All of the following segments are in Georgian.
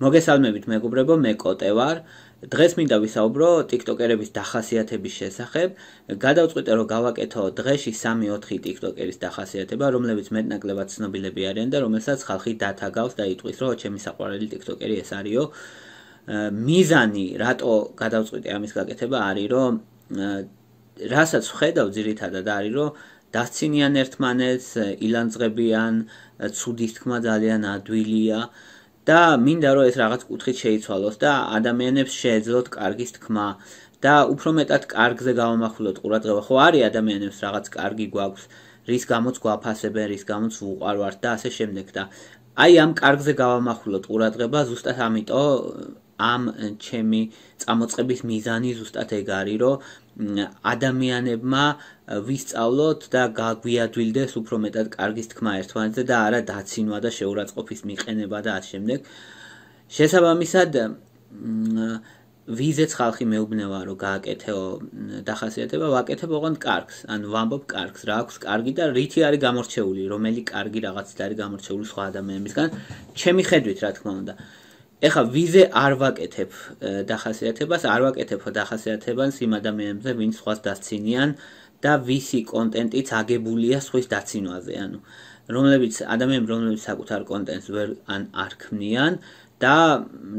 მოგესალმებით მეგობრებო, მე კოტე ვარ. დღეს მინდა ვისაუბრო TikToker-ების დახასიათების შესახებ. გადავწყვიტე რომ გავაკეთო დღეში 3-4 TikToker-ის დახასიათება, რომლებიც მეტნაკლებად ცნობილები არიან და რომელსაც ხალხი დათაგავს და იტყვის, რომ ჩემი საყვარელი TikToker-ი ეს არისო. მიზანი, რატო გადავწყვიტე ამის გაკეთება, არის რომ რასაც ვხედავ ძირითადად არის რომ დასცინიან ერთმანეთს, ილანძღებიან, ცუდის თქმა ძალიან ადვილია. და მინდა რომ ეს რაღაც კუთხით შეიცვალოს და ადამიანებს შეეძლოთ კარგის თქმა და უფრო მეტად კარგზე გავამახვილოთ ყურადღება. ხო არის ადამიანებს რაღაც კარგი გვაქვს, რის გამოც გვაფასებენ, რის გამოც უყარვართ და ასე შემდეგ და აი ამ კარგზე გავამახვილოთ ყურადღება ზუსტად ამიტომ ამ ჩემი წამოწყების მიზანი ზუსტად ეგ არის, რომ ადამიანებმა ვისწავლოთ და გაგვიადვილდეს უფრო მეტად კარგის თქმა ერთმანეთზე და არა დაცინვა და შეურაცხყოფის მიყენება და ამ შემდეგ. შესაბამისად ვიზეც ხალხი მეუბნება რომ გააკეთეო დახასიათება, ვაკეთებ ოღონდ კარგს, ანუ ვამბობ კარგს, რა აქვს კარგი და რითი არის გამორჩეული, რომელი კარგი რაღაცით არის გამორჩეული სხვა ადამიანებისგან, ჩემი ხედვით რა თქმა უნდა. ეხა ვიზე არ ვაკეთებ დახასიათებას, არ ვაკეთებ დახასიათებას იმ ადამიანებზე, ვინც სხვას დასცინიან და ვისი კონტენტიც აგებულია სხვის დაცინვაზე, ანუ რომლებიც ადამიანები რომლებიც საკუთარ კონტენტს ვერ ან არ ქმნიან და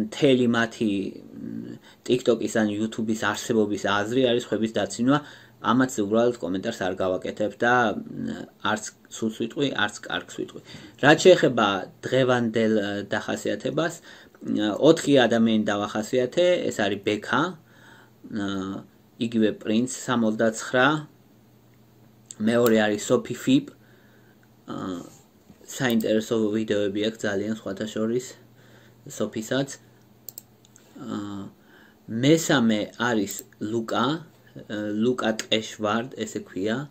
მთელი მათი TikTok-ის ან YouTube-ის არსებობის აზრი არის სხვების დაცინვა, ამაც უბრალოდ კომენტარს არ გავაკეთებ და არც სულს ვიტყვი, არც კარგს ვიტყვი. რაც შეეხება დღევანდელ დახასიათებას, ოთხი ადამიანი დავახასიათე, ეს არის ბექა, იგივე პრინც 69, მეორე არის სოფი ფიპ. საინტერესო ვიდეოები აქვს ძალიან სხვათა შორის სოფისაც. მესამე არის ლუკა, ლუკა ტეშვარდ, ესე ქვია.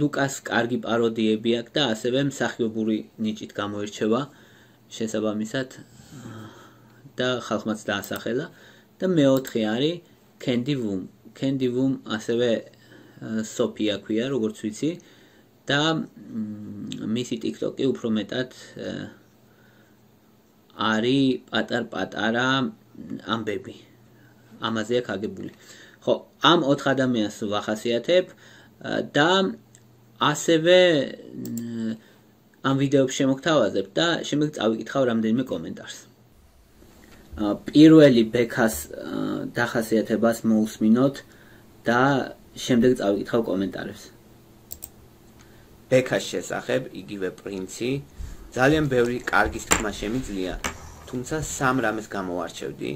ლუკას კარგი პაროდიები აქვს და ასევე მსახიობური ნიჭით გამოირჩევა. შესაბამისად და ხალხმაც დაასახელა და მეოთხე არის Candy Woom. Candy Woom ასევე სოფია ქვია, როგორც ვიცი და მისი TikTok-ი უფრო მეტად არის პატარ-პატარა ამბები. ამაზე აქვს აგებული. ხო, ამ ოთხ ადამიანს ვახასიათებ და ასევე ამ ვიდეოებს შემოგთავაზებ და შემდეგ წავიკითხავ რამდენიმე კომენტარს. პირველი ბექას დახასიათებას მოусმინოთ და შემდეგ წავიკითხავ კომენტარებს. ბექას შესახებ იგივე პრინცი ძალიან ბევრი კარგის თქმა შემიძლია, თუმცა სამ რამეს გამოვარჩევდი.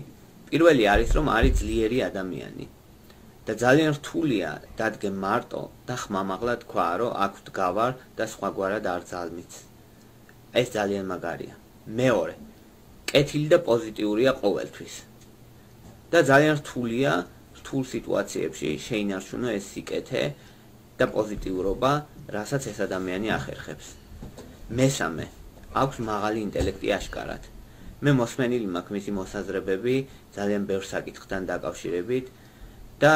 პირველი არის რომ არის ძლიერი ადამიანი. და ძალიან რთულია დადგე მარტო და ხმამაღლა თქვა რომ აქ ვდგავარ და სხვაგვარად არ ძალმიც. ეს ძალიან მაგარია. მეორე. კეთილი და პოზიტიურია ყოველთვის. და ძალიან რთულია რთულ სიტუაციებში შეინარჩუნო ეს სიკეთე და პოზიტიურობა რასაც ეს ადამიანი ახერხებს. მესამე. აქვს მაღალი ინტელექტი აშკარად. მე მოსმენილი მაქვს მისი მოსაზრებები ძალიან ბევრ საკითხთან დაკავშირებით და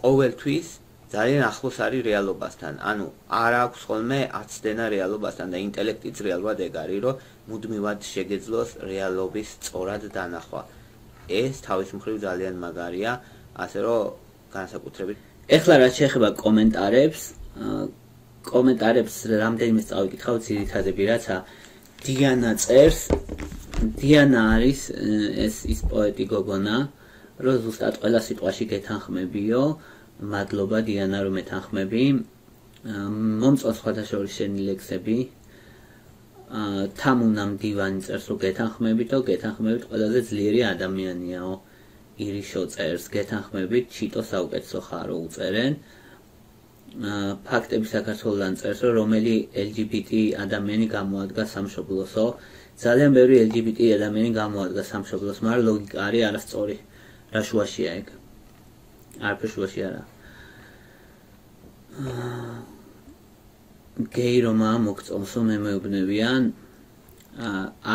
ყოველთვის ძალიან ახლოს არის რეალობასთან. ანუ არ აქვს ხოლმე აცდენა რეალობასთან და ინტელექტიც რეალურად ეგ არის, რომ მუდმივად შეგეძლოს რეალობის სწორად დანახვა. ეს თავის მხრივ ძალიან მაგარია, ასე რომ განსაკუთრებით. ეხლა რაც შეეხება კომენტარებს, კომენტარებს რამდენიმე წავიკითხავ ძირითადები, რაცა დიანა წერს. დიანა არის ეს ის პოეტი გოგონა, რომ ზუსტად ყველა სიტყვაში გეთანხმებიო. მადლობა დიანა რომ ეთანხმები. მომწონს სხვადასხვა შენი ლექსები. აა თამუნამ დივანი წერს რომ გეთანხმებით და გეთანხმებით ყველაზე ძლიერი ადამიანიაო. ირიშო წერს გეთანხმებით ჩიტო საუკეთესო ხარო უწერენ. აა ფაქტები საქართველოსთან წერს რომ რომელი LGBT ადამიანი გამოადგა სამშობლოსო. ძალიან ბევრი LGBT ადამიანი გამოადგა სამშობლოს, მაგრამ ლოგიკა არის არასწორი. რა შუაშია ეგ? არაფერ შუაში არა. გეი რომა მოგწონსო მე მეუბნებიან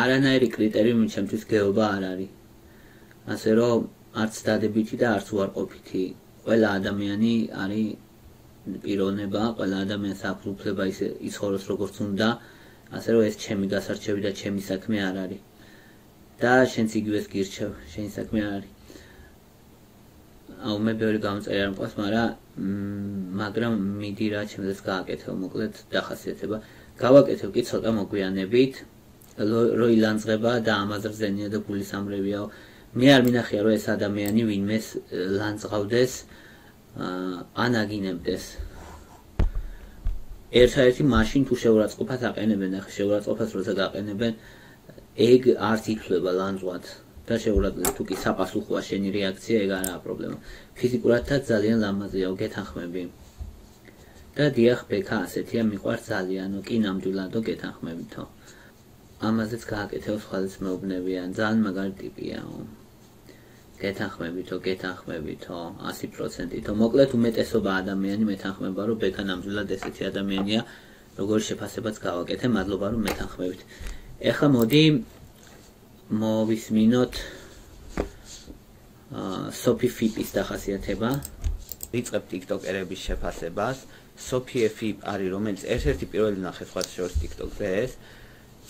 არანაირი კრიტერიუმი ჩემთვის გეობა არ არის. ასე რომ არც დადებითი და არც უარყოფითი. ყველა ადამიანი არის პიროვნება, ყველა ადამიანს აქვს უფლება ისე იცხოვროს როგორც უნდა. ასე რომ ეს ჩემი გასარჩევი და ჩემი საქმე არ არის და შენც იგივეს გირჩევ შენი საქმე არ არის აუ მე ბევრი გამწერი არ მყავს მაგრამ მაგრამ მიდი რა ჩემს გააკეთო მოკლედ დახასიათება. გავაკეთებ კი ცოტა მოგვიანებით. როი ლანძღება და ამაზე ზენია და გულისამრევიაო მე არ მინახია რომ ეს ადამიანი ვინმეს ლანძღავდეს ან აგინებდეს ერთადერთი მაშინ თუ შეურაცხყოფას აყენებენ ახლა შეურაცხყოფას როცა გაყენებენ ეგ არც ითვლება ლანძღვად და შეურაცხყოფა თუ კი საპასუხოა შენი რეაქცია ეგ არაა პრობლემა ფიზიკურადაც ძალიან ლამაზია გეთანხმები და დიახ ბექა ასეთია მიყვარს ძალიანო კი ნამდვილადო გეთანხმებითო ამაზეც გააკეთებ სხვადასხვა მეუბნებიან ძალიან მაგარი ტიპიაო გეთანხმებითო, გეთანხმებითო, 100%-ითო. მოკლედ უმეტესობა ადამიანი მეთანხმება, რომ ბექა ნამდვილად ესეთი ადამიანია, როგორი შეფასებაც გავაკეთე, მადლობა რომ მეთანხმებით. ეხლა მოდი მოვისმინოთ აა სოფი ფიპის დახასიათება. ვიწყებ TikTok-ერების შეფასებას. სოფი ფიპ არის რომელიც ერთ-ერთი პირველი ნახე სხვა შორის TikTok-ზე ეს.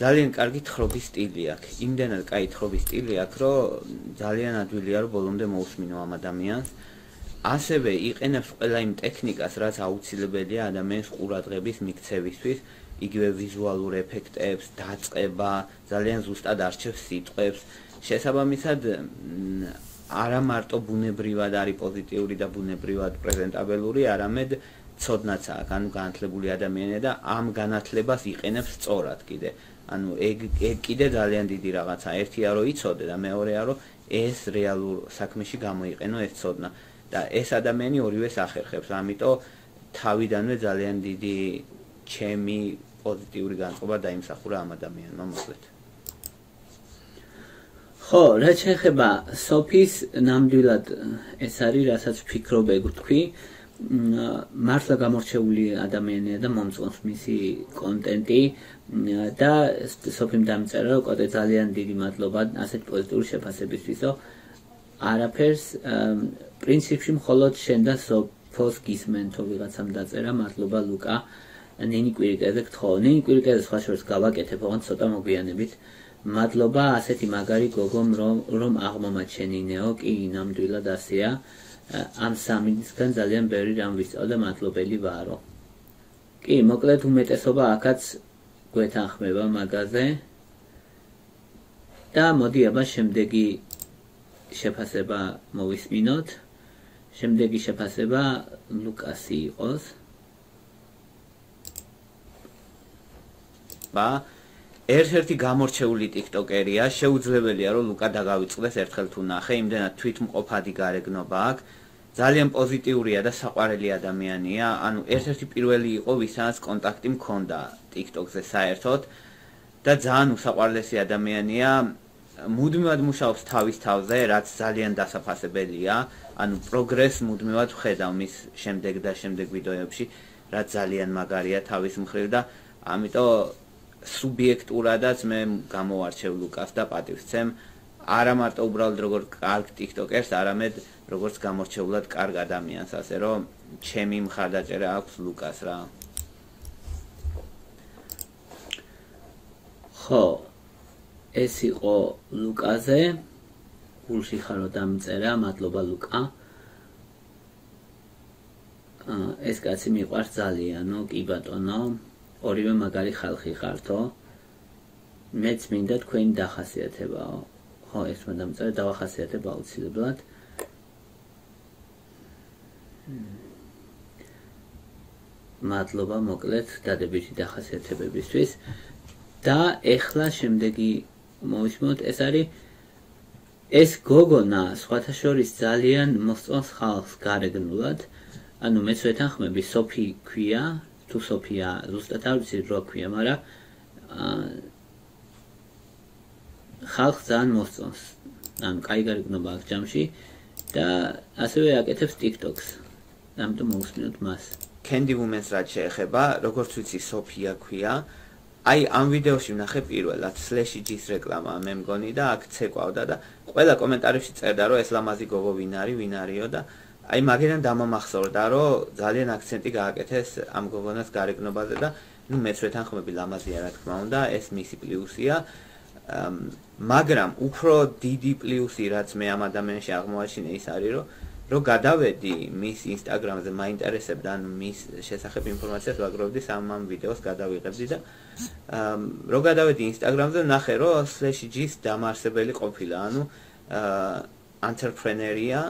ძალიან კარგი თხრობის სტილი აქვს. იმდენად კაი თხრობის სტილი აქვს, რომ ძალიან ადვილია რომ ბოლომდე მოусმინო ამ ადამიანს. ასევე იყენებს ყველა იმ ტექნიკას, რაც აუცილებელია ადამიანის ყურადღების მიქცევისთვის, იგივე ვიზუალურ ეფექტებს, დაწყება, ძალიან ზუსტად არჩევს სიტყვებს. შესაბამისად არა მარტო ბუნებრივად არის პოზიტიური და ბუნებრივად პრეზენტაბელური, არამედ ცოდნაც აქვს, ანუ განათლებული ადამიანია და ამ განათლებას იყენებს სწორად კიდე. ანუ ეგ ეგ კიდე ძალიან დიდი რაღაცა. ერთია რომ იცოდე და მეორეა რომ ეს რეალურ საქმეში გამოიყენო ეს ცოდნა და ეს ადამიანი ორივეს ახერხებს. ამიტომ თავიდანვე ძალიან დიდი ჩემი პოზიტიური განწყობა დაიმსახურა ამ ადამიანმა მოკლედ. ხო, რა შეიძლება სოფის ნამდვილად ეს არის, რასაც ვფიქრობ ეგ თქვი. მართლა გამორჩეული ადამიანია და მომწონს მისი კონტენტი და სოფიმ დამწერა რომ კოტე ძალიან დიდი მადლობა ასეთ პოზიტიური შეფასებისთვისო არაფერს პრინციპში მხოლოდ შენ და სოფოს გისმენთო ვიღაცამ დაწერა მადლობა ლუკა ნინი კვირიკეზე გთხოვ ნინი კვირიკეზე სხვა შორის გავაკეთებ ოღონდ ცოტა მოგვიანებით მადლობა ასეთი მაგარი გოგომ რომ რომ აღმომაჩენინეო კი ნამდვილად ასეა ამ სამინისგან ძალიან ბევრი რამ ვისწავლე მადლობელი ვარო. კი, მოკლედ უმეტესობა აქაც გვეთანხმება მაგაზე. და მოდი აბა შემდეგი შეფასება მოვისმინოთ. შემდეგი შეფასება ლუკასი იყოს. ба ერთ-ერთი გამორჩეული ტიკტოკერია, შეუძლებელია რომ ლუკა დაგავიწყდეს ერთხელ თუ ნახე, იმდენად თვითმყოფადი გარეგნობა აქვს. ძალიან პოზიტიურია და საყვარელი ადამიანია. ანუ ერთ-ერთი პირველი იყო, ვისაც კონტაქტი მქონდა TikTok-ზე საერთოდ და ძალიან უსაყვარლესი ადამიანია. მუდმივად მუშაობს თავის თავზე, რაც ძალიან დასაფასებელია. ანუ პროგრესს მუდმივად ხედავ მის შემდეგ და შემდეგ ვიდეოებში, რაც ძალიან მაგარია თავის მხრივ და ამიტომ სუბიექტურადაც მე გამოვარჩევ ლუკას და პატივცემ. არა მარტო უბრალოდ როგორ კარგ TikToker-ს, არამედ როგორც გამორჩეულად კარგ ადამიანს, ასე რომ ჩემი მხარდაჭერა აქვს ლუკას რა. ხო. ეს იყო ლუკაზე. გულში ხარო დამწერა, მადლობა ლუკა. აა ეს კაცი მიყვარს ძალიანო, კი ბატონო. ორივე მაგარი ხალხი ხართო. მეც მინდა თქვენი დახასიათებაო. ხო, ეს მე დამწერა, დავახასიათებ აუცილებლად. მადლობა მოკლედ დადებითი დახასიათებებისთვის და ეხლა შემდეგი მოვისმოთ ეს არის ეს გოგონა სხვათა შორის ძალიან მოსწონს ხალხს გარეგნულად ანუ მეც ვეთანხმები სოფი ქვია თუ სოფია ზუსტად არ ვიცი რა ქვია მაგრამ ხალხს ძალიან მოსწონს ანუ კაი გარეგნობა აქვს ჯამში და ასევე აკეთებს TikTok-ს ამიტომ მოусმინოთ მას. Candy Women's რაც შეეხება, როგორც ვიცი, სოფია ქვია. აი ამ ვიდეოში ვნახე პირველად Slash-ის რეკლამა. მე მგონი და აქ ცეკვავდა და ყველა კომენტარებში წერდა რომ ეს ლამაზი გოგო ვინ არის, ვინ არისო და აი მაგიდან დამამახსოვრდა რომ ძალიან აქცენტი გააკეთეს ამ გოგონას გარეგნობაზე და ну მეც ვეთანხმები ლამაზია რა თქმა უნდა ეს მისი პლუსია. მაგრამ უფრო დიდი პლუსი რაც მე ამ ადამიანში აღმოაჩინე ის არის რომ რო გადავედი მის ინსტაგრამზე მაინტერესებდა ან მის შესახებ ინფორმაციას ვაგროვდი სამ ამ ვიდეოს გადავიღებდი და რო გადავედი ინსტაგრამზე ნახე რომ slash-ის დამარსებელი ყოფილა ანუ entrepreneur-ია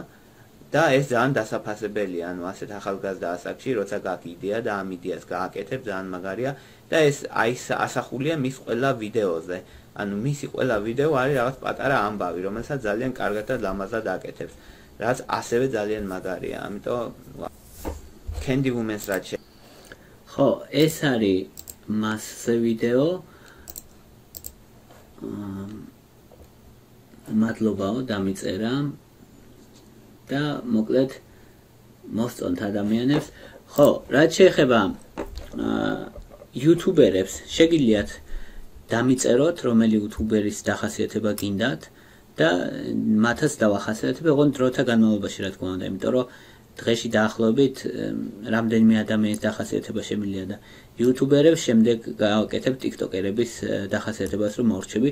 და ეს ძალიან დასაფასებელია ანუ ასეთ ახალგაზრდა ასაკში როცა გაქვს იდეა და ამ იდეას გააკეთებ ძალიან მაგარია და ეს აი ასახულია მის ყველა ვიდეოზე. ანუ მისი ყველა ვიდეო არის რაღაც პატარა ამბავი რომელსაც ძალიან კარგად და ლამაზად აკეთებს რაც ასევე ძალიან მაგარია. ამიტომ Candy Women's რაც ხო, ეს არის მასზე ვიდეო. მადლობაო დამიწერა. და მოკლედ მოსწონთ ადამიანებს. ხო, რაც შეეხება აა იუთუბერებს, შეგიძლიათ დამიწეროთ, რომელი იუთუბერის დახასიათება გინდათ. და მათაც დავახასიათებ ოღონდ დროთა განმავლობაში რა თქმა უნდა იმიტომ რომ დღეში დაახლოებით რამდენიმე ადამიანის დახასიათება შემილია და იუთუბერებს შემდეგ გავაკეთებ ტიკტოკერების დახასიათებას რომ მორჩები.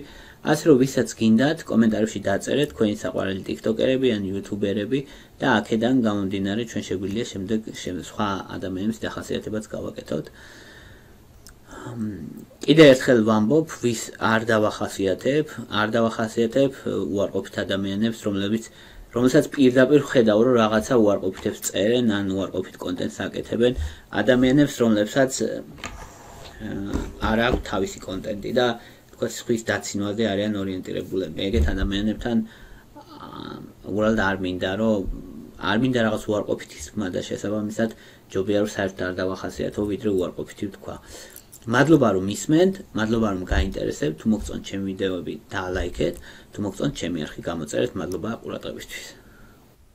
ასე რომ ვისაც გინდათ კომენტარებში დაწერეთ თქვენი საყვარელი ტიკტოკერები ან იუთუბერები და აქედან გამომდინარე ჩვენ შეგვიძლია შემდეგ სხვა ადამიანების დახასიათებაც გავაკეთოთ კიდე ერთხელ ვამბობ, ვის არ დავახასიათებ, არ დავახასიათებ უარყოფით ადამიანებს, რომლებიც რომელსაც პირდაპირ ხედავ, რომ რაღაცა უარყოფითებს წერენ, ან უარყოფით კონტენტს აკეთებენ, ადამიანებს, რომლებსაც არ აქვს თავისი კონტენტი და თქვა სხვის დაცინვაზე არიან ორიენტირებულები. ეგეთ ადამიანებთან უბრალოდ არ მინდა, რომ არ მინდა რაღაც უარყოფითის თქმა და შესაბამისად ჯობია რომ საერთოდ არ დავახასიათო, ვიდრე უარყოფითი თქვა. მადლობა რომ ისმენთ, მადლობა რომ გაინტერესებთ, თუ მოგწონთ ჩემი ვიდეოები და ლაიქეთ, თუ მოგწონთ ჩემი არხი გამოწერეთ, მადლობა ყურადღებისთვის.